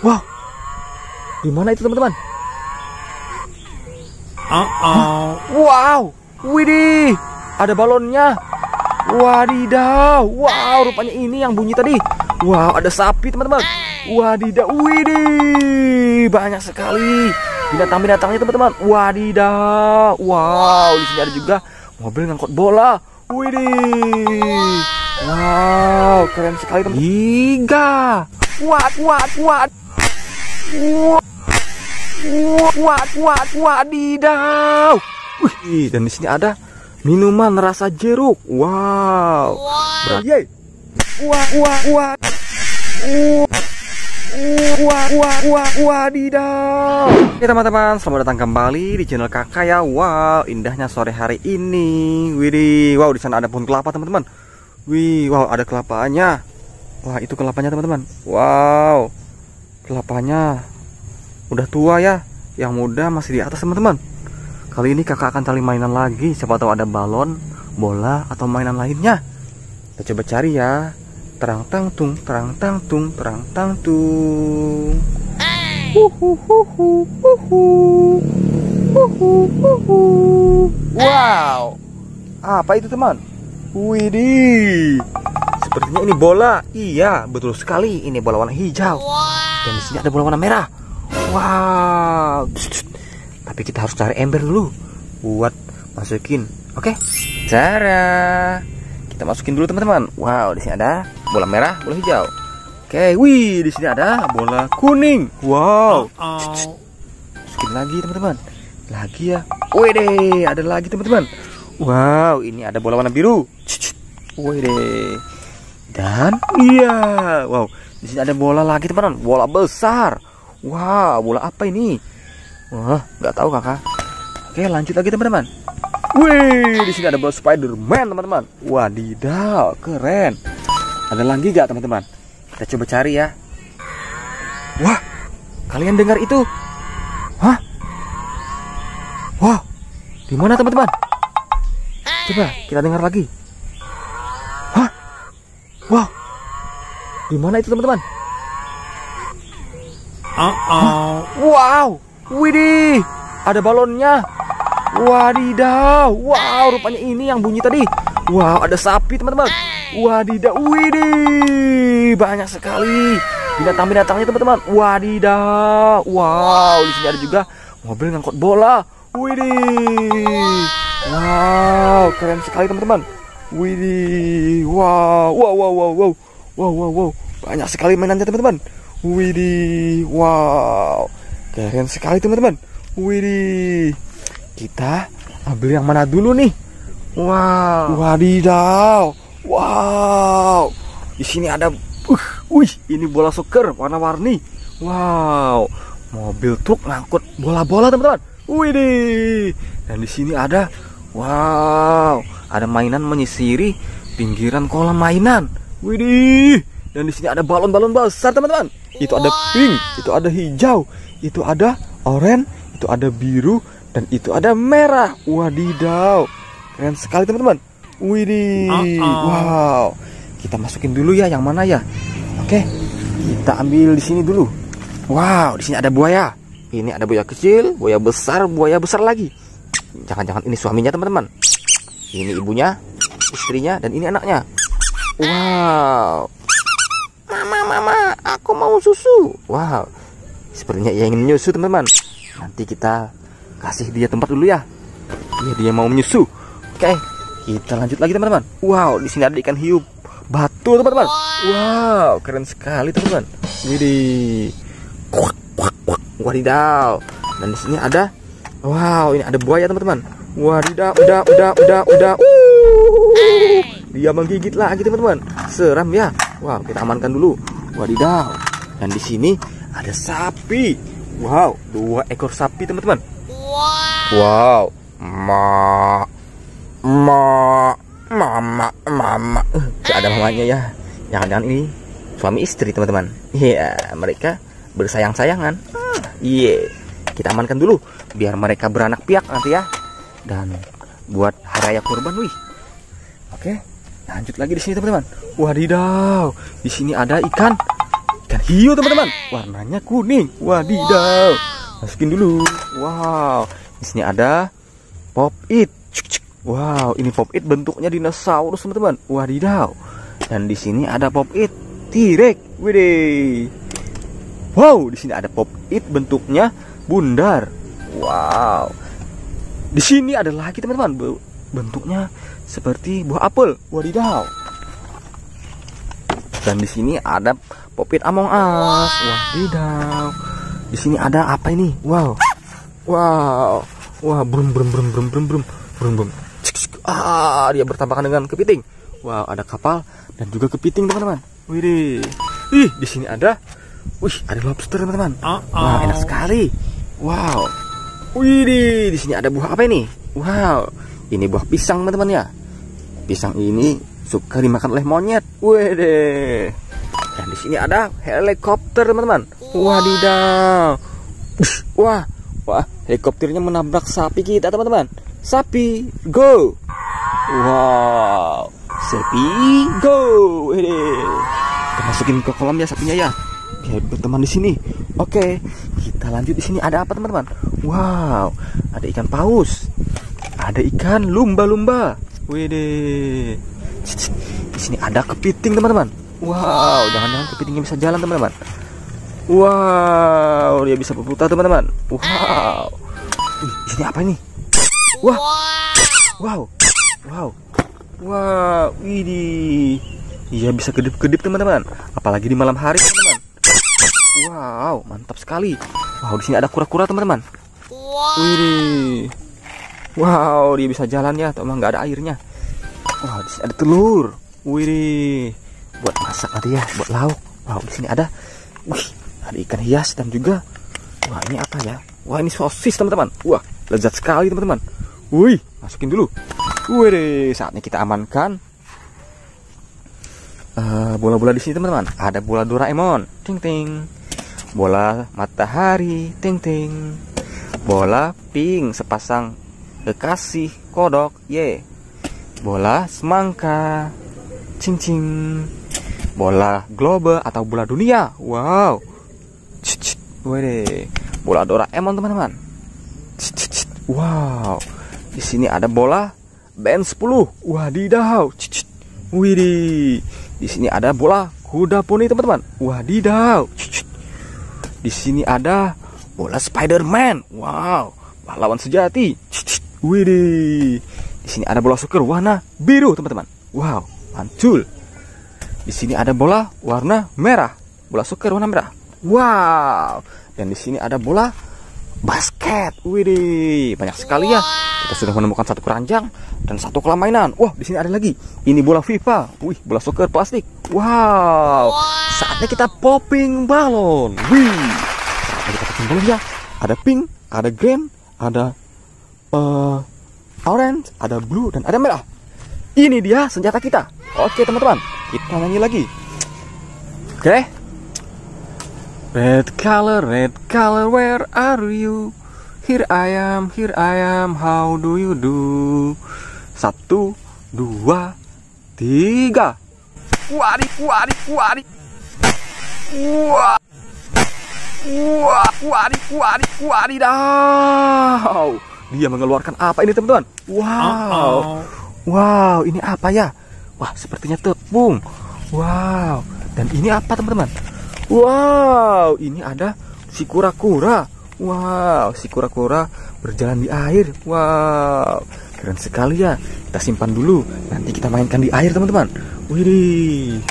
Wow. Di mana itu teman-teman? Uh-oh. Wow. Widih. Ada balonnya. Wadidaw. Wow, rupanya ini yang bunyi tadi. Wow, ada sapi teman-teman. Wadidaw. Widih. Banyak sekali binatang-binatangnya teman-teman. Wadidaw. Wow, di sini ada juga mobil ngangkut bola. Widih. Wow, keren sekali teman. Tiga. Kuat, kuat, kuat. Wah. Kuat, wadidaw. Wih, dan di sini ada minuman rasa jeruk. Wow. Wow. Yeay. Wah, wah, wah. Wah, wah, wah, wadidaw. Oke teman-teman, selamat datang kembali di channel kakak ya. Wow, indahnya sore hari ini. Widih, wow di sana ada pohon kelapa teman-teman. Wih, wow ada kelapanya. Wah itu kelapanya teman-teman. Wow, kelapanya udah tua ya. Yang muda masih di atas teman-teman. Kali ini kakak akan cari mainan lagi. Siapa tahu ada balon, bola atau mainan lainnya. Kita coba cari ya. Terang tang tung, terang tang tung, terang tang tung. Wow, apa itu teman? Widih, sepertinya ini bola. Iya, betul sekali. Ini bola warna hijau. Dan di sini ada bola warna merah. Wow. Tapi kita harus cari ember dulu buat masukin. Oke. Cara kita masukin dulu teman-teman. Wow, di sini ada bola merah, bola hijau. Oke, wih, di sini ada bola kuning. Wow. Masukin lagi teman-teman. Lagi ya. Wede, ada lagi teman-teman. Wow, ini ada bola warna biru. Wede. Dan iya, wow, di sini ada bola lagi teman-teman. Bola besar. Wow, bola apa ini? Wah, nggak tahu kakak. Oke, lanjut lagi teman-teman. Wih, di sini ada bola Spider-Man teman-teman. Wadidaw, keren. Ada lagi nggak teman-teman? Kita coba cari ya. Wah, kalian dengar itu? Hah? Wah, di mana teman-teman? Coba kita dengar lagi. Hah? Wah, di mana itu teman-teman? Uh-oh. Wow, widih, ada balonnya. Wadidaw, wow, rupanya ini yang bunyi tadi. Wow, ada sapi teman-teman. Wadidaw, widih, banyak sekali binatang-binatangnya teman-teman. Wadidaw, wow, di sini ada juga mobil ngangkut bola. Widih, wow, keren sekali teman-teman. Widih, wow, wow, wow, wow, wow, wow, wow, wow, banyak sekali mainannya teman-teman. Widih, wow, keren sekali teman-teman. Widih, kita ambil yang mana dulu nih? Wow, wadidaw, wow, di sini ada, uh, wih, ini bola soccer warna-warni. Wow, mobil truk ngangkut bola-bola teman-teman. Widih, dan di sini ada, wow, ada mainan menyisiri pinggiran kolam mainan. Widih, dan di sini ada balon-balon besar teman-teman. Itu ada pink, itu ada hijau, itu ada oranye, itu ada biru, dan itu ada merah. Wadidaw, keren sekali teman-teman. Widih, Uh-oh. wow. Kita masukin dulu ya, yang mana ya? Oke, kita ambil di sini dulu. Wow, di sini ada buaya. Ini ada buaya kecil, buaya besar, buaya besar lagi. Jangan-jangan ini suaminya teman-teman. Ini ibunya, istrinya, dan ini anaknya. Wow. Mama, aku mau susu. Wow. Sepertinya ia ingin menyusu, teman-teman. Nanti kita kasih dia tempat dulu ya. Iya, dia mau menyusu. Oke, kita lanjut lagi, teman-teman. Wow, di sini ada ikan hiu batu, teman-teman. Wow, keren sekali, teman-teman. Kuak. Wadidaw. Dan di sini ada Wow, ini ada buaya, teman-teman. Wadidaw, udah, udah, udah, udah. Dia menggigit lagi, teman-teman. Seram ya. Wow, kita amankan dulu. Wadidaw. Dan di sini ada sapi. Wow, dua ekor sapi, teman-teman. Wow. Ma. Ma. Mama, mama. Eh, Gak ada mamanya ya. Jangan-jangan ini suami istri, teman-teman. Iya, mereka bersayang-sayangan. Iya. Kita amankan dulu biar mereka beranak piak nanti ya. Dan buat hari raya kurban, wih. Oke. Lanjut lagi di sini, teman-teman. Wadidaw. Di sini ada ikan ikan hiu teman-teman. Warnanya kuning. Wadidaw. Masukin dulu. Wow. Di sini ada pop it. Wow, ini pop it bentuknya dinosaurus teman-teman. Wadidaw. Dan di sini ada pop it T-Rex. Widih. Wow, di sini ada pop it bentuknya bundar. Wow. Di sini ada lagi teman-teman, bentuknya seperti buah apel. Wadidaw. Dan di sini ada pop it Among Us. Wadidaw. Di sini ada apa ini? Wow. Wow. Wah, brum brum brum brum brum brum brum brum. Ah, dia bertampakan dengan kepiting. Wow, ada kapal dan juga kepiting teman-teman. Wih, ih di sini ada, wih ada lobster teman-teman. Wah enak sekali. Wow. Wih di sini ada buah apa ini? Wow, ini buah pisang teman-teman ya. Pisang ini suka dimakan oleh monyet. Wede. Dan di sini ada helikopter teman-teman. Wadidaw. Ush, Wah, wah helikopternya menabrak sapi kita teman-teman. Sapi, go. Wow, sapi, go. Wede. Kita masukin ke kolam ya sapinya ya. Oke, berteman di sini. Oke, kita lanjut di sini ada apa teman-teman? Wow, ada ikan paus. Ada ikan lumba-lumba. Wede. Di sini ada kepiting teman-teman. Wow, jangan-jangan kepitingnya bisa jalan teman-teman. Wow, dia bisa berputar teman-teman. Wow. Di sini apa ini? Wah. Wow. Wow. Wow, widih. Iya bisa kedip-kedip teman-teman. Apalagi di malam hari teman-teman. Wow, mantap sekali. Wow, di sini ada kura-kura teman-teman. Widih. Wow, dia bisa jalan ya, atau nggak ada airnya. Wow, di ada telur. Widih. Buat masak nanti ya, buat lauk. Wow, di sini ada wih, ada ikan hias dan juga wah ini apa ya? Wah, ini sosis teman-teman. Wah, lezat sekali teman-teman. Wih, masukin dulu. Wih, saatnya kita amankan Eh, bola-bola di sini teman-teman. Ada bola Doraemon, ting ting. Bola matahari, ting ting. Bola pink sepasang kekasih kodok, ye. Bola semangka, cing. Bola globe atau bola dunia, wow. Cit, cit. Wede. Bola Doraemon teman-teman. Wow. Di sini ada bola band 10. Wadidaw. Cit, cit. Widih. Di sini ada bola kuda poni teman-teman. Wadidaw. Cit. Di sini ada bola Spider-Man. Wow. Pahlawan sejati. Cit, cit. Widih. Di sini ada bola soccer warna biru teman-teman. Wow. Mantul. Di sini ada bola warna merah. Bola soccer warna merah. Wow. Dan di sini ada bola basket. Widih, banyak sekali ya. Kita sudah menemukan satu keranjang dan satu kolam mainan. Wah, di sini ada lagi. Ini bola FIFA. Wih, bola soccer plastik. Wow. Saatnya kita popping balon. Wih. Saatnya kita popping balon ya. Ada pink, ada green, ada eh, orange, ada blue dan ada merah. Ini dia senjata kita. Oke, teman-teman. Kita nyanyi lagi. Oke. Red color, red color, where are you? Here I am, here I am, how do you do? Satu, dua, tiga. Wadik, wadik, wadik. Wah. Wah, wadik, wadik, wadidaw. Dia mengeluarkan apa ini teman-teman? Wow. Wow, ini apa ya? Wah, sepertinya tepung. Wow. Dan ini apa teman-teman? Wow, ini ada si kura-kura. Wow, si kura-kura berjalan di air. Wow, keren sekali ya. Kita simpan dulu. Nanti kita mainkan di air teman-teman. Wih.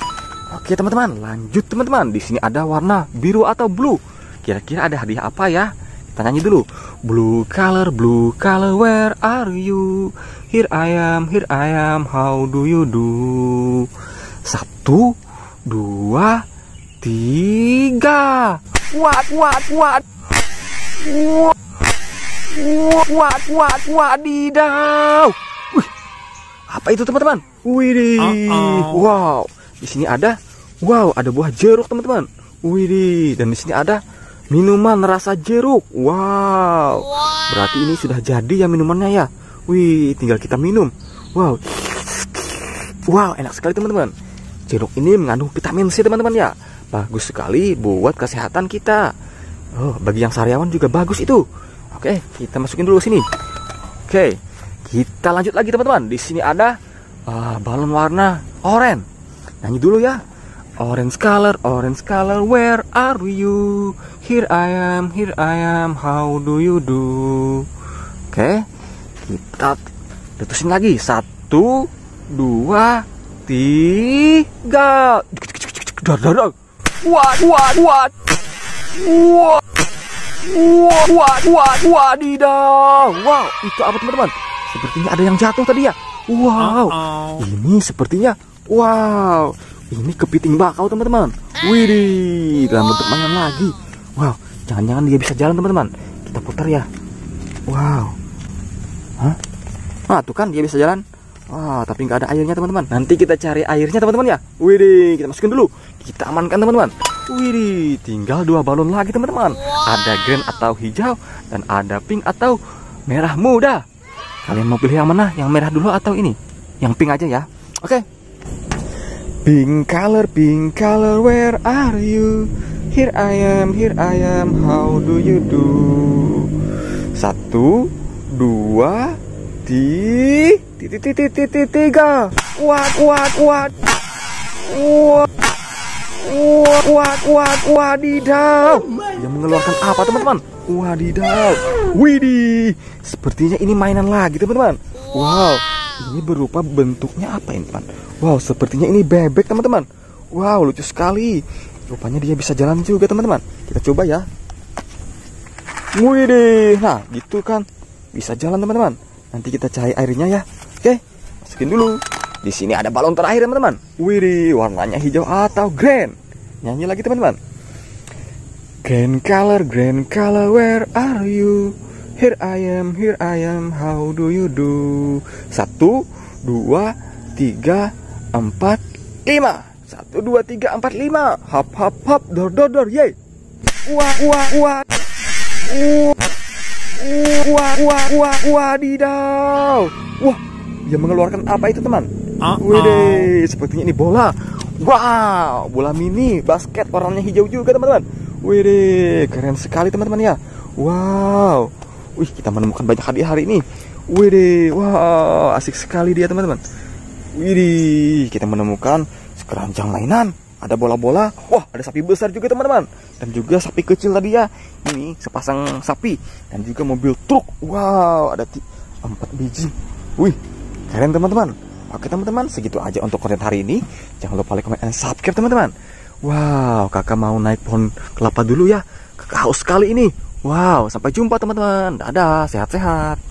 Oke teman-teman, lanjut teman-teman. Di sini ada warna biru atau blue. Kira-kira ada hadiah apa ya? Kita nyanyi dulu. Blue color, blue color, where are you? Here I am, here I am, how do you do? Satu, dua, tiga. Wat, wat, wat. Wat, wat, wat, wadidaw. Wih, apa itu teman-teman? Widih, Uh-oh. wow. Di sini ada, wow, ada buah jeruk teman-teman. Widih, dan di sini ada minuman rasa jeruk. Wow. Berarti ini sudah jadi ya minumannya ya. Wih, tinggal kita minum. Wow. Wow, enak sekali teman-teman. Jeruk ini mengandung vitamin C teman-teman ya. bagus sekali buat kesehatan kita. Oh, bagi yang sariawan juga bagus itu. Oke, kita masukin dulu sini. Oke, kita lanjut lagi teman-teman. Di sini ada uh, balon warna oranye. Nyanyi dulu ya. Orange color, orange color, where are you? Here I am, here I am, how do you do? Oke, kita letusin lagi. Satu, dua, tiga. Dar, dar, dar. What, what, what? What? What, what, what, wadidaw. Wow, itu apa teman-teman? Sepertinya ada yang jatuh tadi ya. Wow, Uh-oh. ini sepertinya, wow, ini kepiting bakau teman-teman. Widih, dalam bentuk mainan lagi. Wow, jangan-jangan dia bisa jalan teman-teman. Kita putar ya. Wow. Hah? Ah, tuh kan dia bisa jalan. Wah, tapi nggak ada airnya teman-teman. Nanti kita cari airnya teman-teman ya. Widih, kita masukin dulu. Kita amankan teman-teman. Widih, tinggal dua balon lagi teman-teman. Ada green atau hijau dan ada pink atau merah muda. Kalian mau pilih yang mana? Yang merah dulu atau ini? Yang pink aja ya. Oke. Pink color, pink color, where are you? Here I am, here I am, how do you do? Satu, dua, tiga, kuat, kuat, kuat, kuat, kuat, kuat, tiga. Kuat, kuat, kuat. Kuat, kuat, kuat, kuat, wadidaw Dia mengeluarkan apa teman-teman? Wadidaw Widih Sepertinya ini mainan lagi teman-teman Wow ini berupa bentuknya apa ini teman? Wow, sepertinya ini bebek teman-teman. Wow, lucu sekali. Rupanya dia bisa jalan juga teman-teman. Kita coba ya. Widih. Nah, gitu kan. Bisa jalan teman-teman. Nanti kita cari airnya ya. Oke, masukin dulu. Di sini ada balon terakhir teman-teman. Widih, warnanya hijau atau green. Nyanyi lagi teman-teman. Green color, green color, where are you? Here I am, here I am, how do you do? Satu, dua, tiga, empat, lima. Satu, dua, tiga, empat, lima. Hop, hop, hop, dor, dor, dor, yay. Wah, wah, wah. Wah, wah, wah, wah, wadidaw. Wah, dia mengeluarkan apa itu teman? Uh-oh. Widih, sepertinya ini bola. Wow, bola mini basket warnanya hijau juga teman-teman. Widih, keren sekali teman-teman ya. Wow, wih kita menemukan banyak hadiah hari ini. Widih, wow, asik sekali dia teman-teman. Widih, kita menemukan sekeranjang mainan. Ada bola-bola. Wah, ada sapi besar juga teman-teman. Dan juga sapi kecil tadi ya. Ini sepasang sapi dan juga mobil truk. Wow, ada empat biji. Wih, keren teman-teman. Oke teman-teman, segitu aja untuk konten hari ini. Jangan lupa like, comment, and subscribe teman-teman. Wow, kakak mau naik pohon kelapa dulu ya. Kakak haus sekali ini. Wow, sampai jumpa teman-teman. Dadah, sehat-sehat.